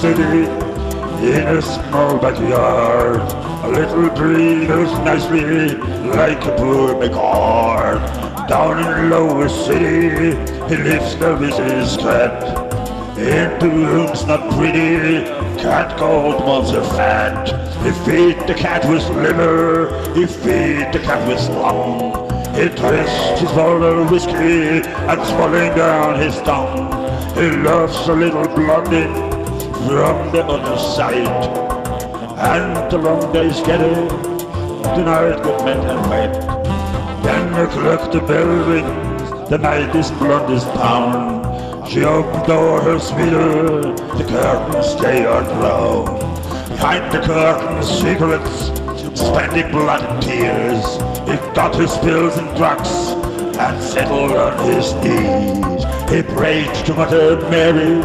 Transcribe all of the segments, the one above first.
City in a small backyard. A little grows nicely like a poor beggar. Down in Lower City, he lives there with his cat. Into rooms not pretty, cat called Monsterfat. He feed the cat with liver, he feed the cat with lung. He twists his bottle of whiskey and swallowing down his tongue. He loves a little blondie from the other side. And the long days get it, the night got meant and wet. Ten o'clock the bell rings, the night is blondest town. She opened door her sweeter, the curtains stay on low. Behind the curtains, secrets, spending blood and tears. He got his pills and drugs and settled on his knees. He prayed to Mother Mary,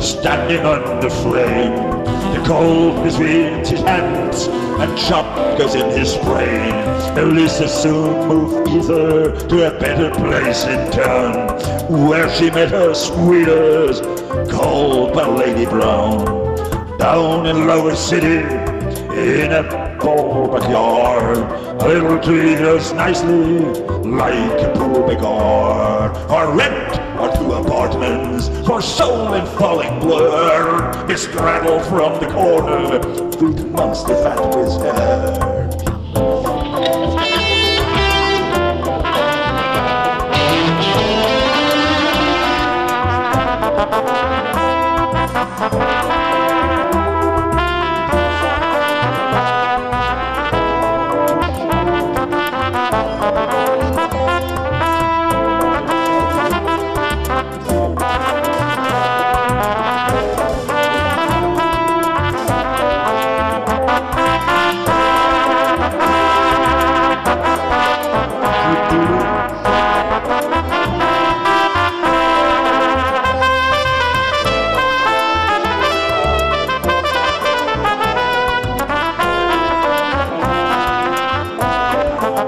standing on the frame. The cold between his hands and shot goes in his brain. Elisa soon moved either to a better place in town, where she met her sweeters, called by Lady Brown. Down in Lower City, in a poor backyard, a little tree grows nicely like a poor beggar. Or rent Portman's, for soul in falling blur, is straddled from the corner, through the Monsterfat with.